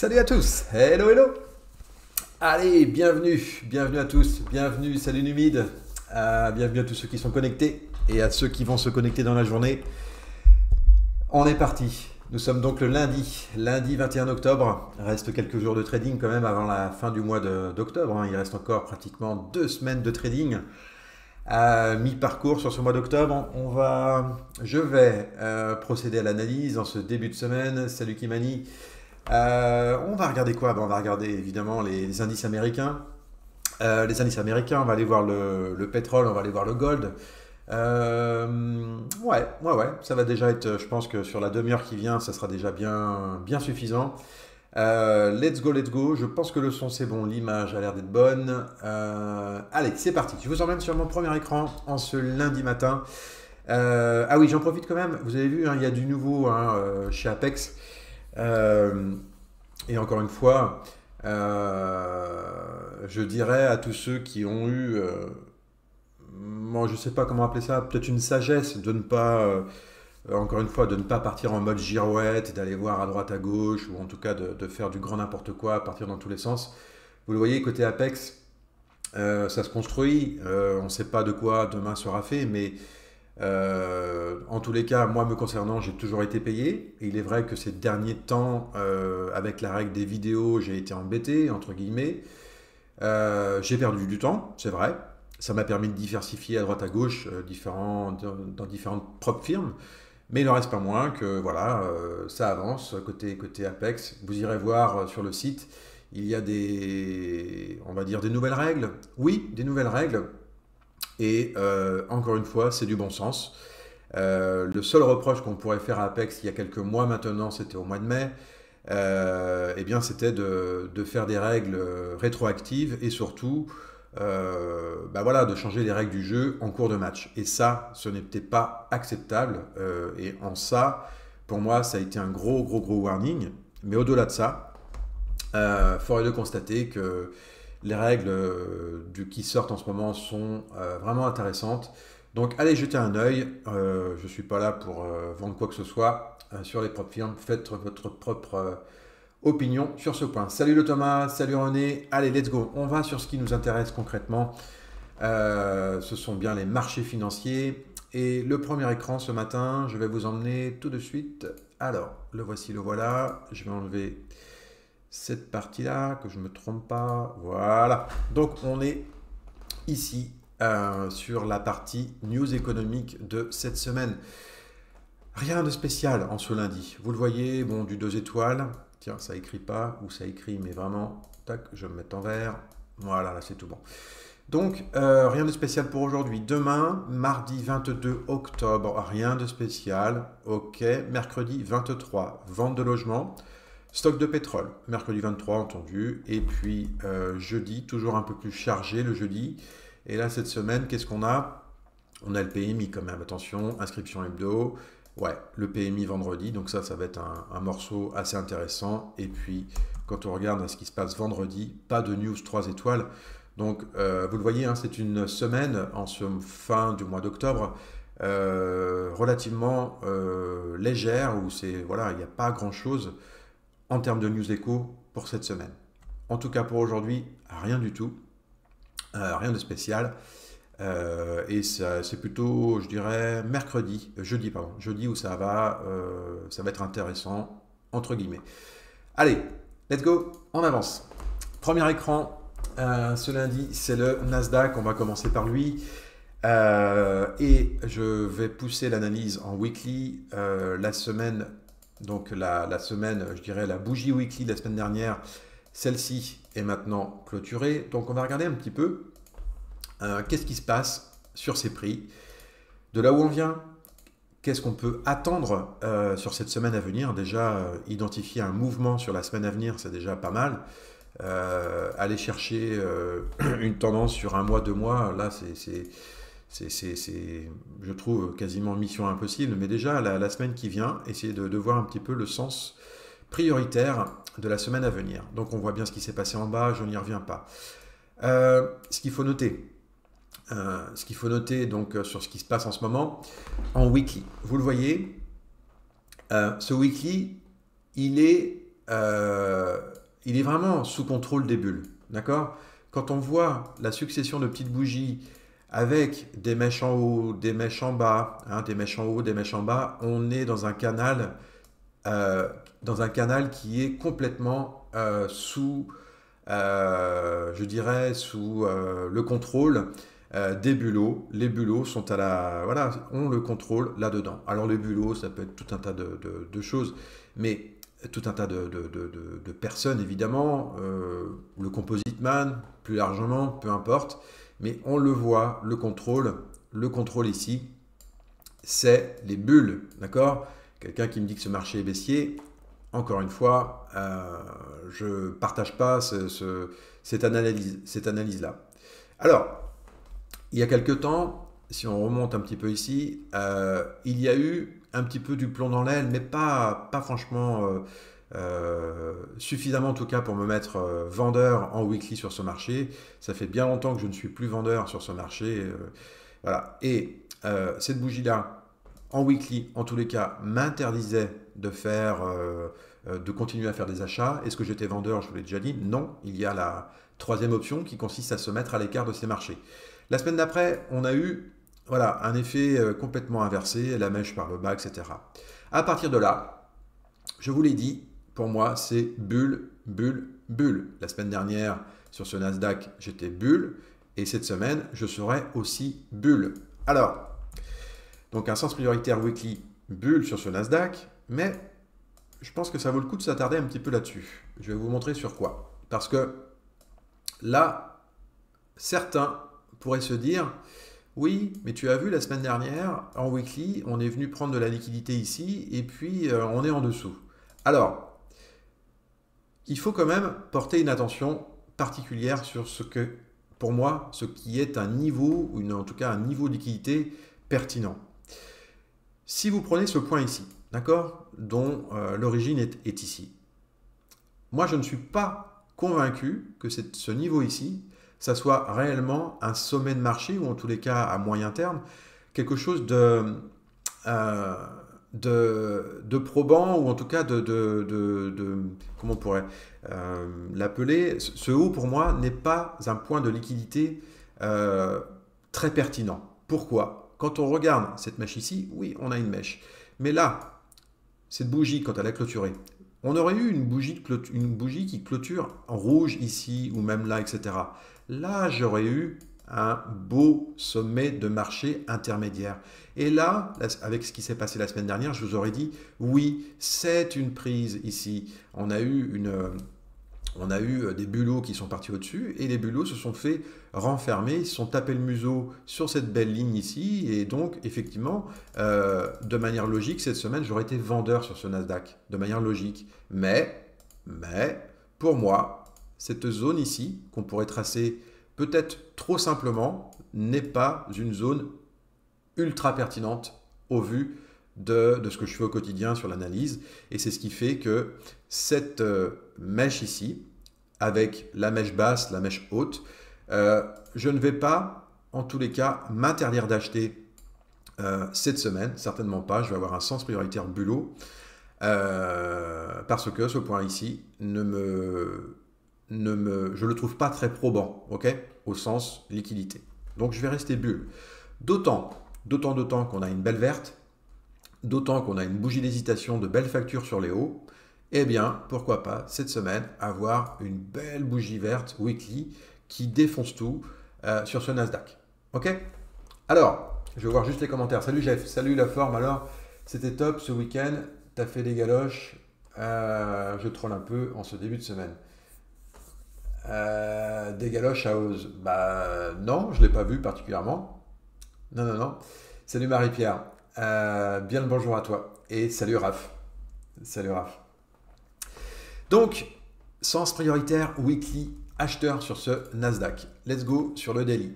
Salut à tous, hello hello Allez, bienvenue, bienvenue à tous, bienvenue, salut Numide, euh, bienvenue à tous ceux qui sont connectés et à ceux qui vont se connecter dans la journée. On est parti, nous sommes donc le lundi, lundi 21 octobre, reste quelques jours de trading quand même avant la fin du mois d'octobre, hein. il reste encore pratiquement deux semaines de trading à mi-parcours sur ce mois d'octobre. On va, je vais euh, procéder à l'analyse en ce début de semaine. Salut Kimani. Euh, on va regarder quoi? Ben, On va regarder évidemment les, indices américains. Euh, les indices américains, on va aller voir le, pétrole, on va aller voir le gold. Euh, ouais, ouais, ouais, ça va déjà être, je pense que sur la demi-heure qui vient, ça sera déjà bien, suffisant. let's go, let's go. Je pense que le son c'est bon, l'image a l'air d'être bonne. allez, c'est parti. Je vous emmène sur mon premier écran en ce lundi matin. ah oui, j'en profite quand même. Vous avez vu, hein, il y a du nouveau hein, chez Apex. Euh, et encore une fois, euh, je dirais à tous ceux qui ont eu, euh, moi je ne sais pas comment appeler ça, peut-être une sagesse de ne pas, encore une fois, de ne pas partir en mode girouette, d'aller voir à droite, à gauche, ou en tout cas de, de faire du grand n'importe quoi, partir dans tous les sens. Vous le voyez, côté Apex, ça se construit, on ne sait pas de quoi demain sera fait, mais euh, en tous les cas, moi me concernant, j'ai toujours été payé. Il est vrai que ces derniers temps, euh, avec la règle des vidéos, j'ai été embêté, entre guillemets. Euh, j'ai perdu du temps, c'est vrai. Ça m'a permis de diversifier à droite à gauche différents, dans, différentes propres firmes. Mais il n'en reste pas moins que voilà, ça avance côté, côté Apex. Vous irez voir sur le site, il y a des, on va dire, des nouvelles règles. Oui, des nouvelles règles et euh, encore une fois, c'est du bon sens. Euh, le seul reproche qu'on pourrait faire à Apex il y a quelques mois maintenant, c'était au mois de mai, euh, eh bien, c'était de, faire des règles rétroactives et surtout bah voilà, de changer les règles du jeu en cours de match. Et ça, ce n'était pas acceptable. et en ça, pour moi, ça a été un gros, gros, gros warning. Mais au-delà de ça, il faudrait de constater que les règles euh, qui sortent en ce moment sont euh, vraiment intéressantes. Donc allez jeter un œil. Euh, je ne suis pas là pour vendre quoi que ce soit sur les propres firmes. Faites votre propre opinion sur ce point. Salut le Thomas, salut René. Allez, let's go. On va sur ce qui nous intéresse concrètement. ce sont bien les marchés financiers. Et le premier écran ce matin, je vais vous emmener tout de suite. Alors, le voici, le voilà. Je vais enlever cette partie-là, que je ne me trompe pas. Voilà. Donc on est ici euh, sur la partie news économique de cette semaine. Rien de spécial en ce lundi. Vous le voyez, bon, du 2 étoiles. Tiens, ça écrit pas, ou ça écrit, mais vraiment, tac, je me mettre en vert. Voilà, là c'est tout bon. Donc, euh, rien de spécial pour aujourd'hui. Demain, mardi 22 octobre, rien de spécial. Ok, mercredi 23, vente de logement. Stock de pétrole, mercredi 23 entendu, et puis euh, jeudi, toujours un peu plus chargé le jeudi. Et là, cette semaine, qu'est-ce qu'on a? On a le PMI quand même, attention, inscription hebdo. Ouais, le PMI vendredi, donc ça, ça va être un, morceau assez intéressant. Et puis, quand on regarde ce qui se passe vendredi, pas de news 3 étoiles. Donc, euh, vous le voyez, hein, c'est une semaine en ce fin du mois d'octobre euh, relativement légère où c'est voilà, il n'y a pas grand chose en termes de news écho pour cette semaine. En tout cas pour aujourd'hui, rien du tout, euh, rien de spécial. Euh, et c'est plutôt, je dirais, mercredi, jeudi, pardon, jeudi où ça va, euh, ça va être intéressant, entre guillemets. Allez, let's go, on avance. Premier écran, ce lundi, c'est le Nasdaq, on va commencer par lui. et je vais pousser l'analyse en weekly. la semaine donc la, semaine, je dirais la bougie weekly de la semaine dernière, celle-ci est maintenant clôturée. Donc on va regarder un petit peu euh, qu'est-ce qui se passe sur ces prix. De là où on vient, qu'est-ce qu'on peut attendre euh, sur cette semaine à venir Déjà, euh, identifier un mouvement sur la semaine à venir, c'est déjà pas mal. aller chercher une tendance sur un mois, deux mois, là, c'est c'est, je trouve, quasiment mission impossible. Mais déjà, la, semaine qui vient, essayer de, voir un petit peu le sens prioritaire de la semaine à venir. Donc on voit bien ce qui s'est passé en bas, je n'y reviens pas. Euh, ce qu'il faut noter, euh, ce qu'il faut noter donc euh, sur ce qui se passe en ce moment, en weekly. Vous le voyez, ce weekly, il est il est vraiment sous contrôle des bulles. D'accord? Quand on voit la succession de petites bougies avec des mèches en haut, des mèches en bas, hein, des mèches en haut, des mèches en bas, on est dans un canal, euh, dans un canal qui est complètement euh, sous, je dirais, sous le contrôle des bulots. Les bulots sont à la, voilà, ont le contrôle là-dedans. Alors les bulots, ça peut être tout un tas de, de choses, mais tout un tas de, personnes, évidemment, euh, le composite man, plus largement, peu importe, mais on le voit, le contrôle, le contrôle ici, c'est les bulles, d'accord? Quelqu'un qui me dit que ce marché est baissier, encore une fois, euh, je ne partage pas cette analyse-là. Cette analyse Alors, il y a quelque temps, si on remonte un petit peu ici, euh, il y a eu un petit peu du plomb dans l'aile, mais pas, pas franchement euh, euh, suffisamment en tout cas pour me mettre euh, vendeur en weekly sur ce marché. Ça fait bien longtemps que je ne suis plus vendeur sur ce marché. voilà. Et cette bougie-là, en weekly, en tous les cas, m'interdisait de faire, de continuer à faire des achats. Est-ce que j'étais vendeur? Je vous l'ai déjà dit. Non. Il y a la troisième option qui consiste à se mettre à l'écart de ces marchés. La semaine d'après, on a eu voilà, un effet euh, complètement inversé, la mèche par le bas, etc. À partir de là, je vous l'ai dit, pour moi, c'est bulle, bulle, bulle. La semaine dernière, sur ce Nasdaq, j'étais bulle, et cette semaine, je serai aussi bulle. Alors, donc un sens prioritaire weekly, bulle sur ce Nasdaq, mais je pense que ça vaut le coup de s'attarder un petit peu là-dessus. Je vais vous montrer sur quoi. Parce que là, certains pourraient se dire, oui, mais tu as vu la semaine dernière, en weekly, on est venu prendre de la liquidité ici et puis euh, on est en dessous. Alors, il faut quand même porter une attention particulière sur ce que, pour moi, ce qui est un niveau, ou en tout cas un niveau de liquidité pertinent. Si vous prenez ce point ici, d'accord, dont euh, l'origine est, ici, moi je ne suis pas convaincu que ce niveau ici ça soit réellement un sommet de marché, ou en tous les cas à moyen terme, quelque chose de, euh, de, probant, ou en tout cas de, de, comment on pourrait euh, l'appeler, ce haut pour moi n'est pas un point de liquidité euh, très pertinent. Pourquoi? Quand on regarde cette mèche ici, oui, on a une mèche. Mais là, cette bougie, quand elle est clôturée, on aurait eu une bougie, une bougie qui clôture en rouge ici ou même là, etc. Là, j'aurais eu un beau sommet de marché intermédiaire. Et là, avec ce qui s'est passé la semaine dernière, je vous aurais dit, oui, c'est une prise ici. On a eu une... On a eu des bulots qui sont partis au-dessus et les bulots se sont fait renfermer, ils se sont tapés le museau sur cette belle ligne ici et donc effectivement, euh, de manière logique, cette semaine, j'aurais été vendeur sur ce Nasdaq, de manière logique. Mais, mais, pour moi, cette zone ici, qu'on pourrait tracer peut-être trop simplement, n'est pas une zone ultra pertinente au vu de, ce que je fais au quotidien sur l'analyse. Et c'est ce qui fait que cette euh, mèche ici, avec la mèche basse, la mèche haute, euh, je ne vais pas, en tous les cas, m'interdire d'acheter euh, cette semaine, certainement pas. Je vais avoir un sens prioritaire bulot. parce que ce point ici ne me ne me, je le trouve pas très probant, ok, au sens liquidité. Donc je vais rester bulle. D'autant, d'autant, d'autant qu'on a une belle verte, d'autant qu'on a une bougie d'hésitation de belles factures sur les hauts, eh bien, pourquoi pas, cette semaine, avoir une belle bougie verte weekly qui défonce tout euh, sur ce Nasdaq. Ok? Alors, je vais voir juste les commentaires. Salut Jeff, salut la forme. Alors, c'était top ce week-end. T'as fait des galoches. Euh, je troll un peu en ce début de semaine. Euh, des galoches à Ose Bah non, je ne l'ai pas vu particulièrement. Non, non, non. Salut Marie-Pierre. Euh, bien le bonjour à toi. Et salut Raph. Salut Raph. Donc, sens prioritaire weekly acheteur sur ce Nasdaq. Let's go sur le daily.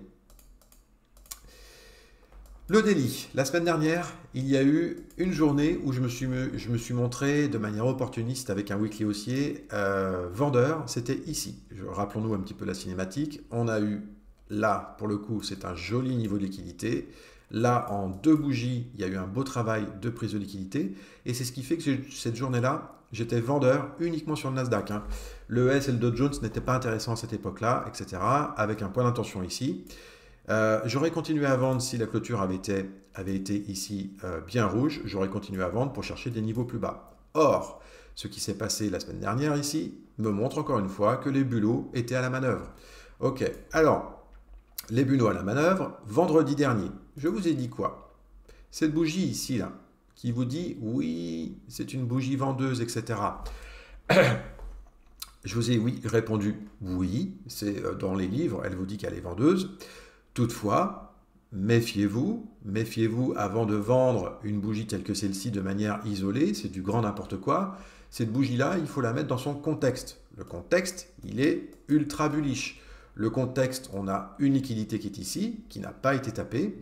Le délit. La semaine dernière, il y a eu une journée où je me suis, montré de manière opportuniste avec un weekly haussier euh, vendeur. C'était ici. Rappelons-nous un petit peu la cinématique. On a eu là, pour le coup, c'est un joli niveau de liquidité. Là, en deux bougies, il y a eu un beau travail de prise de liquidité. Et c'est ce qui fait que cette journée-là, j'étais vendeur uniquement sur le Nasdaq. Hein. Le S et le Dow Jones n'étaient pas intéressants à cette époque-là, etc. Avec un point d'intention ici. Euh, j'aurais continué à vendre si la clôture avait été, ici euh, bien rouge. J'aurais continué à vendre pour chercher des niveaux plus bas. Or, ce qui s'est passé la semaine dernière ici me montre encore une fois que les bulots étaient à la manœuvre. Ok, alors, les bulots à la manœuvre, vendredi dernier, je vous ai dit quoi? Cette bougie ici, là, qui vous dit oui, c'est une bougie vendeuse, etc. Je vous ai oui répondu oui, c'est euh, dans les livres, elle vous dit qu'elle est vendeuse. Toutefois, méfiez-vous, méfiez-vous avant de vendre une bougie telle que celle-ci de manière isolée, c'est du grand n'importe quoi. Cette bougie-là, il faut la mettre dans son contexte. Le contexte, il est ultra bullish. Le contexte, on a une liquidité qui est ici, qui n'a pas été tapée.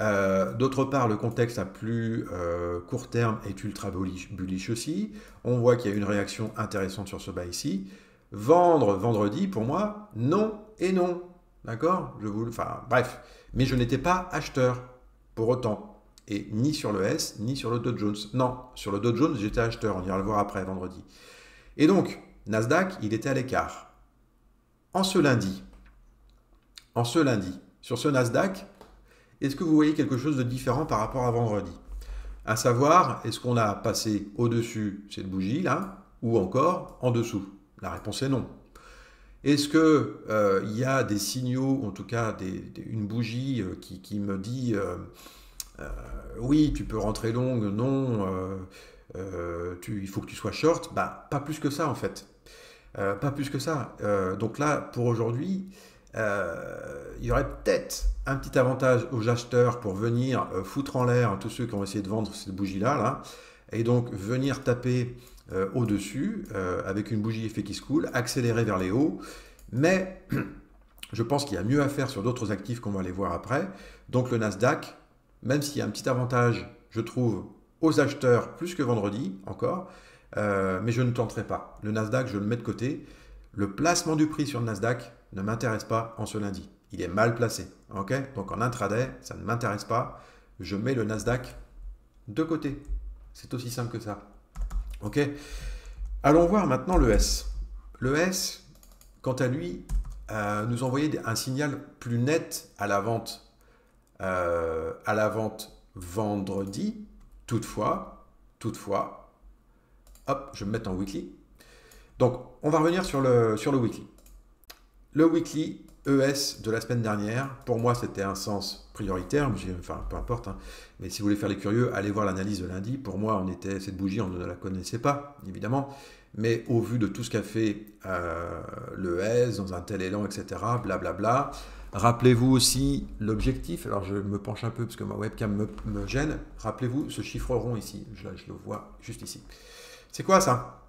Euh, d'autre part, le contexte à plus euh, court terme est ultra bullish, aussi. On voit qu'il y a une réaction intéressante sur ce bas ici. Vendre vendredi, pour moi, non et non. D'accord? Je vous... Enfin, bref. Mais je n'étais pas acheteur pour autant. Et ni sur le S, ni sur le Dow Jones. Non, sur le Dow Jones, j'étais acheteur. On ira le voir après, vendredi. Et donc, Nasdaq, il était à l'écart. En ce lundi, en ce lundi, sur ce Nasdaq, est-ce que vous voyez quelque chose de différent par rapport à vendredi? À savoir, est-ce qu'on a passé au-dessus cette bougie-là, ou encore en dessous? La réponse est non. Est-ce qu'il euh, y a des signaux, en tout cas une bougie euh, qui, me dit euh, oui, tu peux rentrer longue, non, il faut que tu sois short? Bah, Pas plus que ça en fait. pas plus que ça. donc là, pour aujourd'hui, il y aurait peut-être un petit avantage aux acheteurs pour venir foutre en l'air tous ceux qui ont essayé de vendre cette bougie-là, là, et donc venir taper euh, au-dessus, euh, avec une bougie effet qui se coule, accélérer vers les hauts. Mais je pense qu'il y a mieux à faire sur d'autres actifs qu'on va aller voir après. Donc le Nasdaq, même s'il y a un petit avantage, je trouve, aux acheteurs plus que vendredi encore, euh, mais je ne tenterai pas. Le Nasdaq, je le mets de côté. Le placement du prix sur le Nasdaq ne m'intéresse pas en ce lundi. Il est mal placé. ok? Donc en intraday, ça ne m'intéresse pas. Je mets le Nasdaq de côté. C'est aussi simple que ça. Ok Allons voir maintenant le S. Le S, quant à lui, euh, nous envoyait un signal plus net à la vente, euh, à la vente vendredi. Toutefois, toutefois, hop, je vais me mettre en weekly. Donc, on va revenir sur le, sur le weekly. Le weekly ES de la semaine dernière, pour moi, c'était un sens prioritaire. Enfin, peu importe. Hein. Mais si vous voulez faire les curieux, allez voir l'analyse de lundi. Pour moi, on était cette bougie, on ne la connaissait pas, évidemment. Mais au vu de tout ce qu'a fait euh, le S dans un tel élan, etc., blablabla. Bla bla, Rappelez-vous aussi l'objectif. Alors, je me penche un peu parce que ma webcam me, gêne. Rappelez-vous ce chiffre rond ici. Je, je le vois juste ici. C'est quoi ça?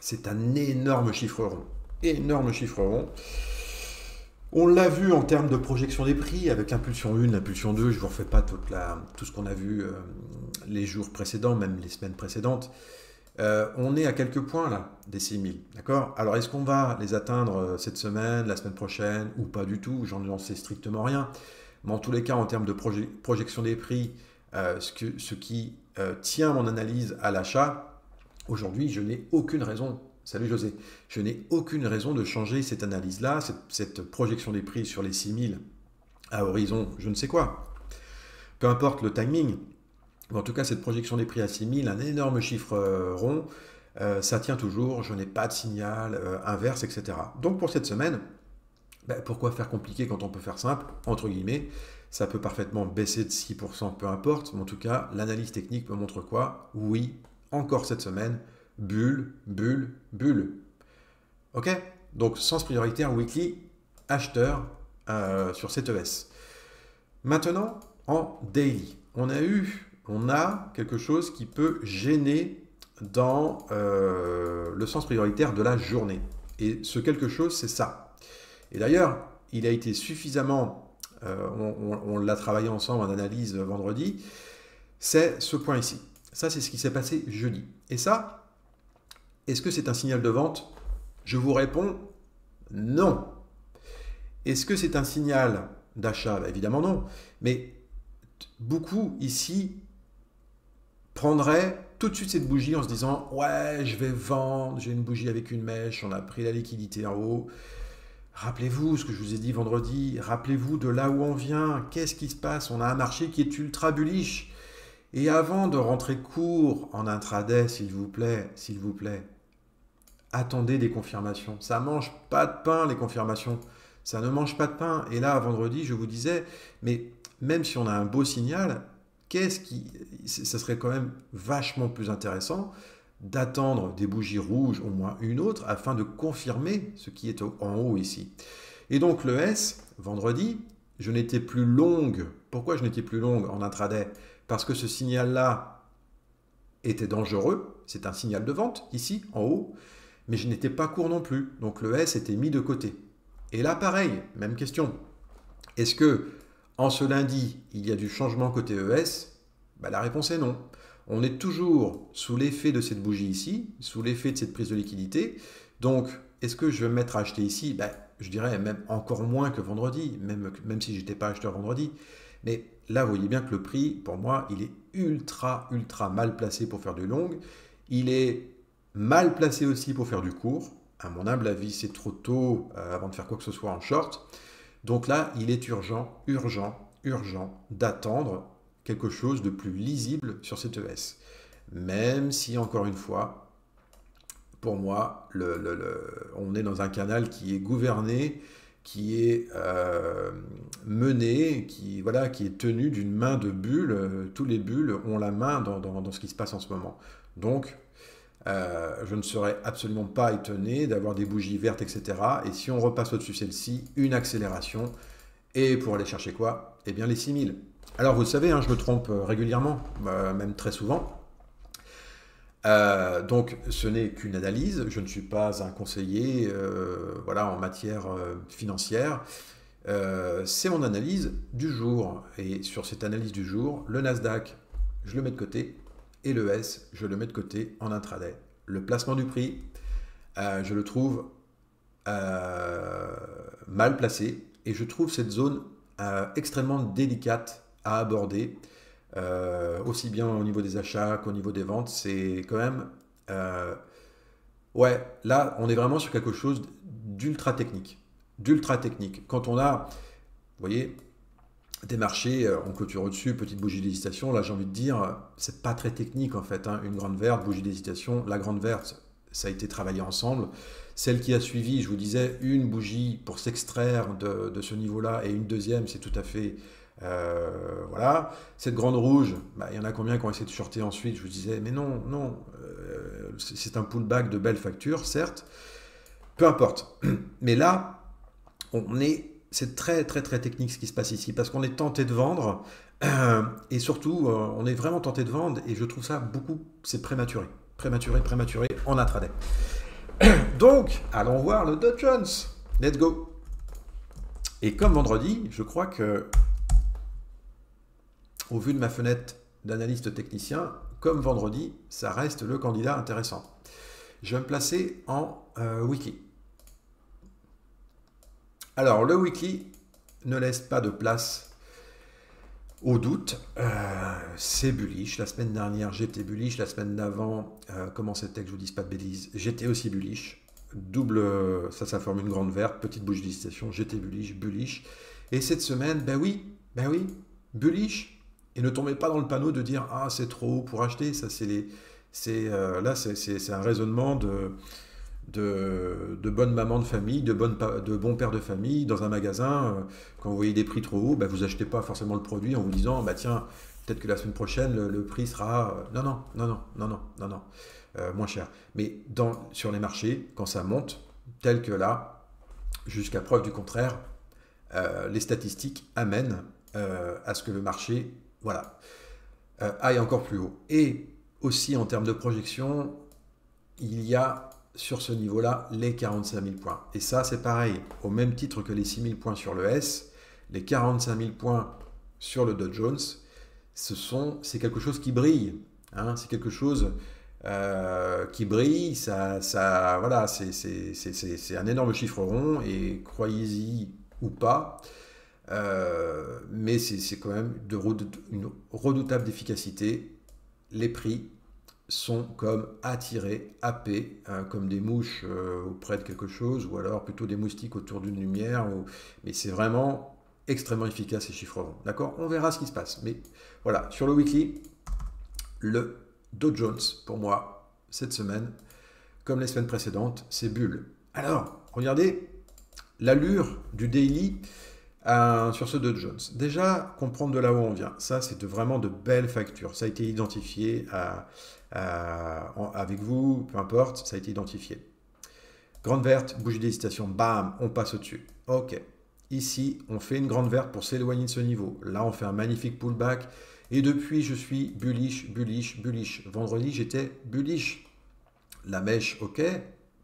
C'est un énorme chiffre rond. Énorme chiffre rond. On l'a vu en termes de projection des prix avec l'impulsion 1, l'impulsion 2, je ne vous refais pas tout ce qu'on a vu euh, les jours précédents, même les semaines précédentes. Euh, on est à quelques points là des 6000, d'accord? Alors est-ce qu'on va les atteindre euh, cette semaine, la semaine prochaine? Ou pas du tout? J'en sais strictement rien. Mais en tous les cas, en termes de projection des prix, ce, qui tient mon analyse à l'achat, aujourd'hui, je n'ai aucune raison Salut José. Je n'ai aucune raison de changer cette analyse-là, cette, projection des prix sur les 6000 à horizon, je ne sais quoi. Peu importe le timing, en tout cas, cette projection des prix à 6000, un énorme chiffre euh, rond, euh, ça tient toujours, je n'ai pas de signal euh, inverse, etc. Donc pour cette semaine, ben, pourquoi faire compliqué quand on peut faire simple Entre guillemets, ça peut parfaitement baisser de 6%, peu importe, mais en tout cas, l'analyse technique me montre quoi? Oui, encore cette semaine, bulle, bulle, bulle. Ok? Donc sens prioritaire weekly, acheteur euh, sur cette ES. Maintenant, en daily, on a eu, on a quelque chose qui peut gêner dans euh, le sens prioritaire de la journée. Et ce quelque chose, c'est ça. Et d'ailleurs, il a été suffisamment, euh, on l'a travaillé ensemble en analyse vendredi, c'est ce point ici. Ça, c'est ce qui s'est passé jeudi. Et ça, est-ce que c'est un signal de vente? Je vous réponds non. Est-ce que c'est un signal d'achat? Bah, Évidemment non. Mais beaucoup ici prendraient tout de suite cette bougie en se disant ouais, je vais vendre, j'ai une bougie avec une mèche, on a pris la liquidité en haut. Rappelez-vous ce que je vous ai dit vendredi, rappelez-vous de là où on vient, qu'est-ce qui se passe? On a un marché qui est ultra bullish. Et avant de rentrer court en intraday, s'il vous plaît, s'il vous plaît, attendez des confirmations. Ça mange pas de pain les confirmations. Ça ne mange pas de pain. Et là, vendredi, je vous disais, mais même si on a un beau signal, qu'est-ce qui, serait quand même vachement plus intéressant d'attendre des bougies rouges, au moins une autre, afin de confirmer ce qui est en haut ici. Et donc le S, vendredi, je n'étais plus longue. Pourquoi je n'étais plus longue en intraday? Parce que ce signal-là était dangereux. C'est un signal de vente, ici, en haut. Mais je n'étais pas court non plus. Donc le S était mis de côté. Et là, pareil, même question. Est-ce que en ce lundi, il y a du changement côté ES bah, La réponse est non. On est toujours sous l'effet de cette bougie ici, sous l'effet de cette prise de liquidité. Donc, est-ce que je vais me mettre à acheter ici? Bah, Je dirais même encore moins que vendredi, même, même si je n'étais pas acheteur vendredi. Mais là, vous voyez bien que le prix, pour moi, il est ultra, ultra mal placé pour faire du long. Il est mal placé aussi pour faire du court. À mon humble avis, c'est trop tôt euh, avant de faire quoi que ce soit en short. Donc là, il est urgent, urgent, urgent d'attendre quelque chose de plus lisible sur cette ES. Même si, encore une fois, pour moi, on est dans un canal qui est gouverné, qui est euh, mené, qui, voilà, qui est tenu d'une main de bulles. Tous les bulles ont la main dans, dans, ce qui se passe en ce moment. Donc, euh, je ne serais absolument pas étonné d'avoir des bougies vertes, etc. Et si on repasse au-dessus celle-ci, une accélération. Et pour aller chercher quoi? Eh bien les 6000. Alors vous savez, hein, je me trompe euh, régulièrement, euh, même très souvent. donc ce n'est qu'une analyse, je ne suis pas un conseiller voilà, en matière financière. c'est mon analyse du jour. Et sur cette analyse du jour, le Nasdaq, je le mets de côté, et le S, je le mets de côté en intraday. Le placement du prix, euh, je le trouve euh, mal placé et je trouve cette zone euh, extrêmement délicate à aborder, aussi bien au niveau des achats qu'au niveau des ventes. C'est quand même... ouais, là, on est vraiment sur quelque chose d'ultra technique. D'ultra technique. Quand on a, vous voyez, des marchés, euh, on clôture au-dessus, petite bougie d'hésitation. Là, j'ai envie de dire, c'est pas très technique en fait. Hein. Une grande verte, bougie d'hésitation. La grande verte, ça a été travaillé ensemble. Celle qui a suivi, je vous disais, une bougie pour s'extraire de, ce niveau-là et une deuxième, c'est tout à fait. Euh, voilà. Cette grande rouge, bah, il y en a combien qui ont essayé de shorter ensuite? Je vous disais, mais non, non. Euh, c'est un pullback de belle facture, certes. Peu importe. Mais là, on est c'est très très très technique ce qui se passe ici parce qu'on est tenté de vendre et surtout euh, on est vraiment tenté de vendre et je trouve ça beaucoup c'est prématuré. Prématuré prématuré en intraday. Donc allons voir le Dow Jones. Let's go. Et comme vendredi je crois que au vu de ma fenêtre d'analyste technicien comme vendredi ça reste le candidat intéressant. Je vais me placer en euh, wiki alors, le wiki ne laisse pas de place au doute. Euh, c'est bullish. La semaine dernière, j'étais bullish. La semaine d'avant, euh, comment c'était que je vous dise pas de bêtises J'étais aussi bullish. Double, ça, ça forme une grande verte. Petite bougie d'hésitation. J'étais bullish, bullish. Et cette semaine, ben oui, ben oui, bullish. Et ne tombez pas dans le panneau de dire ah c'est trop haut pour acheter. Ça c'est les, c'est euh, là c'est un raisonnement de de, bonnes mamans de famille, de, bonnes, de bons pères de famille dans un magasin. Euh, quand vous voyez des prix trop hauts, bah, vous achetez pas forcément le produit en vous disant bah tiens, peut-être que la semaine prochaine le, prix sera euh, non non non non non non non non euh, moins cher. Mais dans, sur les marchés, quand ça monte, tel que là, jusqu'à preuve du contraire, les statistiques amènent à ce que le marché voilà aille encore plus haut. Et aussi en termes de projection, il y a sur ce niveau-là les 45 000 points. Et ça, c'est pareil, au même titre que les 6 000 points sur le S, les 45 000 points sur le Dow Jones, ce sont, c'est quelque chose qui brille. Hein, c'est quelque chose euh, qui brille. Ça, ça, voilà, c'est un énorme chiffre rond et croyez-y ou pas. Euh, mais c'est quand même de une redoutable efficacité. Les prix sont comme attirés, happés, hein, comme des mouches euh, auprès de quelque chose, ou alors plutôt des moustiques autour d'une lumière. Mais c'est vraiment extrêmement efficace ces chiffres ronds. D'accord? On verra ce qui se passe. Mais voilà, sur le weekly, le Dow Jones, pour moi, cette semaine, comme les semaines précédentes, c'est bulle. Alors, regardez l'allure du daily euh, sur ce Dow Jones. Déjà, comprendre de là où on vient. Ça, c'est vraiment de belles factures. Ça a été identifié avec vous, peu importe, ça a été identifié. Grande verte, bougie d'hésitation, bam, on passe au-dessus. Ok. Ici, on fait une grande verte pour s'éloigner de ce niveau. Là, on fait un magnifique pullback. Et depuis, je suis bullish, bullish, bullish. Vendredi, j'étais bullish. La mèche, ok,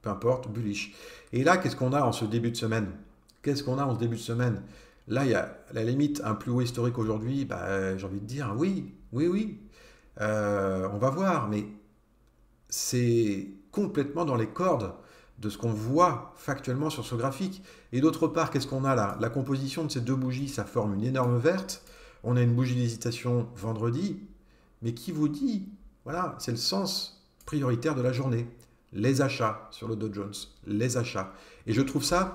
peu importe, bullish. Et là, qu'est-ce qu'on a en ce début de semaine? Qu'est-ce qu'on a en ce début de semaine? Là, il y a la limite un plus haut historique aujourd'hui. Bah, j'ai envie de dire oui, oui, oui. Euh, on va voir, mais c'est complètement dans les cordes de ce qu'on voit factuellement sur ce graphique. Et d'autre part, qu'est-ce qu'on a là? La composition de ces deux bougies, ça forme une énorme verte. On a une bougie d'hésitation vendredi. Mais qui vous dit Voilà, c'est le sens prioritaire de la journée. Les achats sur le Dow Jones. Les achats. Et je trouve ça,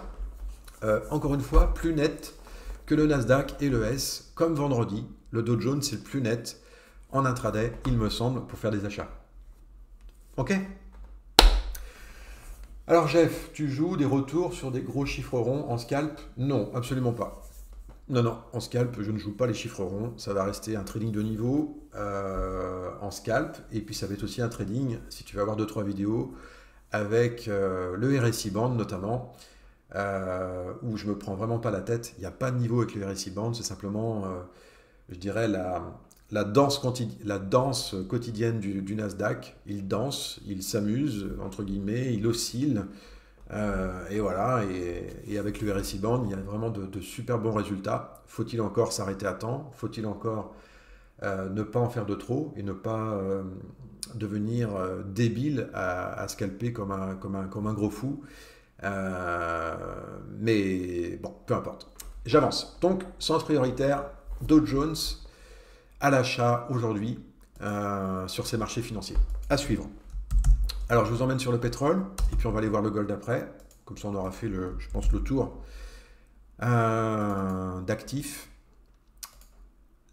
euh, encore une fois, plus net que le Nasdaq et le S, comme vendredi, le Dow Jones c'est le plus net en intraday, il me semble, pour faire des achats. Ok? Alors Jeff, tu joues des retours sur des gros chiffres ronds en scalp? Non, absolument pas. Non, non, en scalp, je ne joue pas les chiffres ronds. Ça va rester un trading de niveau euh, en scalp. Et puis ça va être aussi un trading, si tu vas avoir 2-3 vidéos, avec euh, le RSI Band notamment. Euh, où je me prends vraiment pas la tête. Il n'y a pas de niveau avec le RSI Band, c'est simplement, je dirais, la, la, danse, quotidienne du, Nasdaq. Il danse, il s'amuse, entre guillemets, il oscille. Euh, et voilà, et, avec le RSI Band, il y a vraiment de, super bons résultats. Faut-il encore s'arrêter à temps? Faut-il encore ne pas en faire de trop et ne pas devenir débile à, scalper comme un, gros fou? Euh, mais bon, peu importe. J'avance. Donc, sens prioritaire, Dow Jones à l'achat aujourd'hui euh, sur ces marchés financiers. À suivre. Alors, je vous emmène sur le pétrole, et puis on va aller voir le gold après. Comme ça, on aura fait, le, je pense, le tour euh, d'actifs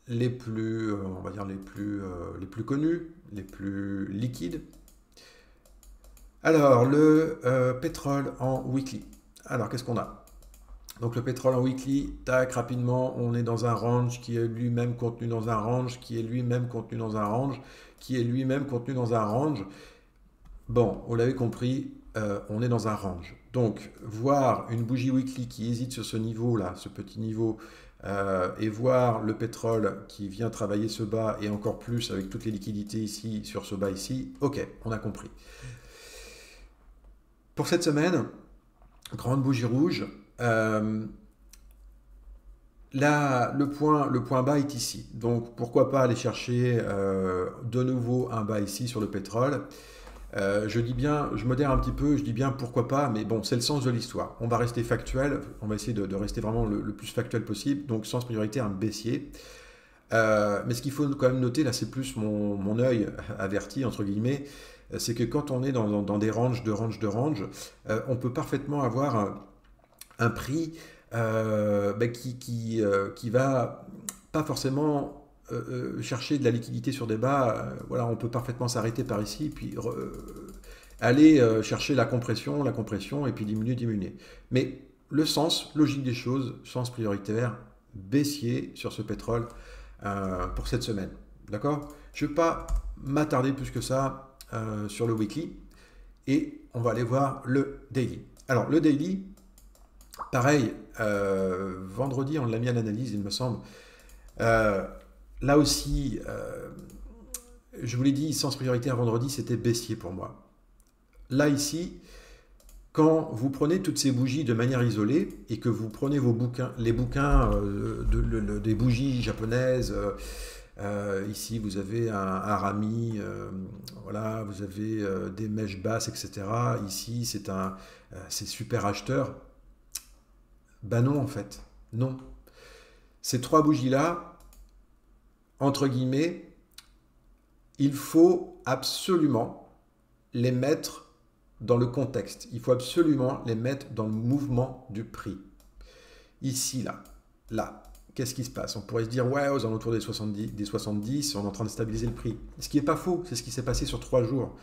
les plus, on va dire les plus, les plus connus, les plus liquides. Alors, le euh, pétrole en weekly. Alors, qu'est-ce qu'on a? Donc, le pétrole en weekly, tac, rapidement, on est dans un range qui est lui-même contenu dans un range, qui est lui-même contenu dans un range, qui est lui-même contenu dans un range. Bon, vous l'avez compris, euh, on est dans un range. Donc, voir une bougie weekly qui hésite sur ce niveau-là, ce petit niveau, euh, et voir le pétrole qui vient travailler ce bas, et encore plus avec toutes les liquidités ici, sur ce bas ici, ok, on a compris. Pour cette semaine, grande bougie rouge. Euh, là, le point, le point bas est ici. Donc, pourquoi pas aller chercher euh, de nouveau un bas ici sur le pétrole. Euh, je dis bien, je modère un petit peu, je dis bien pourquoi pas, mais bon, c'est le sens de l'histoire. On va rester factuel, on va essayer de, rester vraiment le, plus factuel possible, donc sens prioritaire, un baissier. mais ce qu'il faut quand même noter, là c'est plus mon, œil averti, entre guillemets, c'est que quand on est dans, des ranges de ranges de ranges, on peut parfaitement avoir un, prix euh, ben, qui, euh, qui, va pas forcément chercher de la liquidité sur des bas. voilà, on peut parfaitement s'arrêter par ici, puis aller chercher la compression, la compression, et puis diminuer, diminuer. Mais le sens logique des choses, sens prioritaire, baissier sur ce pétrole pour cette semaine. D'accord? Je ne vais pas m'attarder plus que ça euh, sur le weekly. Et on va aller voir le daily. Alors, le daily, pareil, euh, vendredi, on l'a mis à l'analyse, il me semble. Euh, là aussi, je vous l'ai dit, sens prioritaire vendredi, c'était baissier pour moi. Là, ici, quand vous prenez toutes ces bougies de manière isolée et que vous prenez vos bouquins, les bouquins des bougies japonaises, euh, ici, vous avez un, euh, voilà, vous avez euh, des mèches basses, etc. Ici, c'est un, c'est super acheteur. Ben non, en fait, non. Ces trois bougies-là, entre guillemets, il faut absolument les mettre dans le contexte. Il faut absolument les mettre dans le mouvement du prix. Ici, là, là, qu'est-ce qui se passe? On pourrait se dire, ouais, aux alentours des 70, des 70, on est en train de stabiliser le prix. Ce qui n'est pas faux, c'est ce qui s'est passé sur trois jours.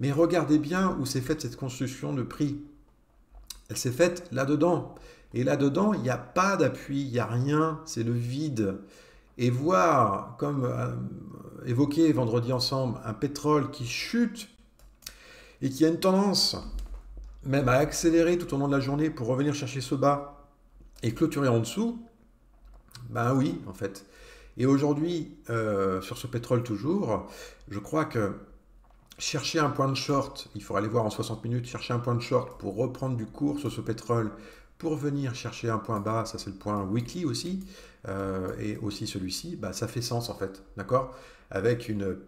Mais regardez bien où s'est faite cette construction de prix. Elle s'est faite là-dedans. Et là-dedans, il n'y a pas d'appui, il n'y a rien, c'est le vide. Et voir, comme euh, évoqué vendredi ensemble, un pétrole qui chute et qui a une tendance même à accélérer tout au long de la journée pour revenir chercher ce bas et clôturer en dessous, ben oui, en fait. Et aujourd'hui, euh, sur ce pétrole toujours, je crois que chercher un point de short, il faudra aller voir en 60 minutes, chercher un point de short pour reprendre du cours sur ce pétrole, pour venir chercher un point bas, ça c'est le point weekly aussi, euh, et aussi celui-ci, bah, ça fait sens en fait, d'accord? Avec une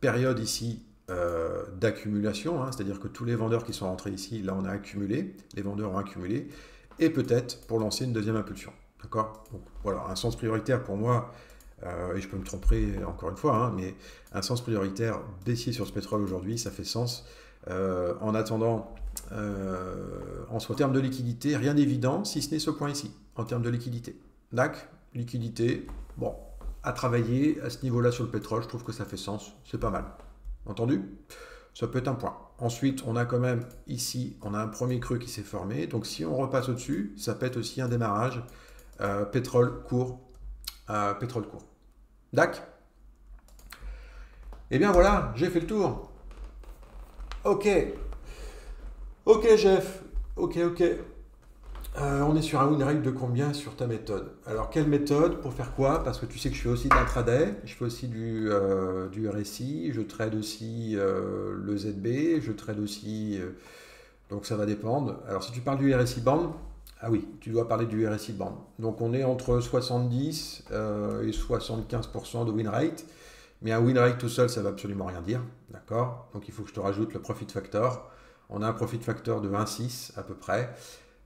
période ici euh, d'accumulation, hein, c'est-à-dire que tous les vendeurs qui sont rentrés ici, là on a accumulé, les vendeurs ont accumulé, et peut-être pour lancer une deuxième impulsion, d'accord? Donc voilà, un sens prioritaire pour moi, euh, et je peux me tromper encore une fois, hein, mais un sens prioritaire baissier sur ce pétrole aujourd'hui, ça fait sens. En attendant, euh, en, termes de liquidité, rien d'évident, si ce n'est ce point ici, en termes de liquidité. DAC, liquidité, bon, à travailler à ce niveau-là sur le pétrole, je trouve que ça fait sens, c'est pas mal. Entendu? Ça peut être un point. Ensuite, on a quand même ici, on a un premier creux qui s'est formé, donc si on repasse au-dessus, ça peut être aussi un démarrage pétrole court, pétrole court. Dac? Eh bien voilà, j'ai fait le tour. Ok. Ok Jeff. Ok, ok. Euh, on est sur un win rate de combien sur ta méthode? Alors, quelle méthode? Pour faire quoi? Parce que tu sais que je fais aussi de l'intraday, je fais aussi du, euh, RSI, je trade aussi euh, le ZB, je trade aussi. donc, ça va dépendre. Alors, si tu parles du RSI band, ah oui, tu dois parler du RSI band. Donc on est entre 70 euh, et 75% de win rate. Mais un win rate tout seul, ça va absolument rien dire. D'accord? Donc il faut que je te rajoute le profit factor. On a un profit factor de 1,6 à peu près.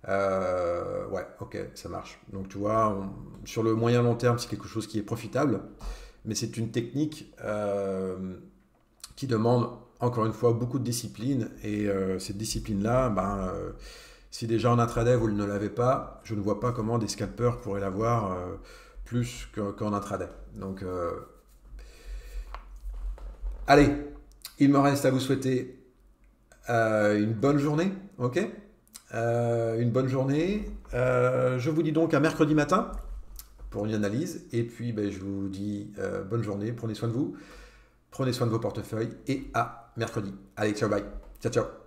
Euh, ouais, ok, ça marche. Donc tu vois, sur le moyen long terme, c'est quelque chose qui est profitable. Mais c'est une technique euh, qui demande, encore une fois, beaucoup de discipline. Et cette discipline-là, ben si déjà en intraday vous ne l'avez pas, je ne vois pas comment des scalpers pourraient l'avoir euh, plus qu'en intraday. Donc, euh, allez, il me reste à vous souhaiter euh, une bonne journée, ok Une bonne journée. je vous dis donc à mercredi matin pour une analyse. Et puis, ben, je vous dis bonne journée, prenez soin de vous, prenez soin de vos portefeuilles et à mercredi. Allez, ciao, bye. Ciao, ciao.